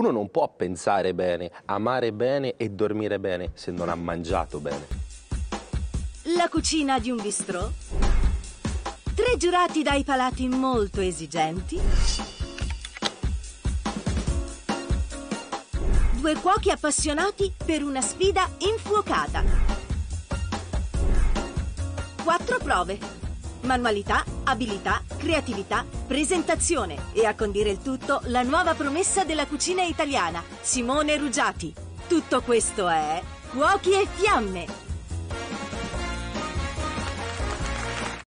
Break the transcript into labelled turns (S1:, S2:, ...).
S1: Uno non può pensare bene, amare bene e dormire bene se non ha mangiato bene.
S2: La cucina di un bistrò? Tre giurati dai palati molto esigenti? Due cuochi appassionati per una sfida infuocata. Quattro prove. Manualità, abilità, creatività, presentazione e a condire il tutto la nuova promessa della cucina italiana, Simone Ruggiati. Tutto questo è Cuochi e Fiamme,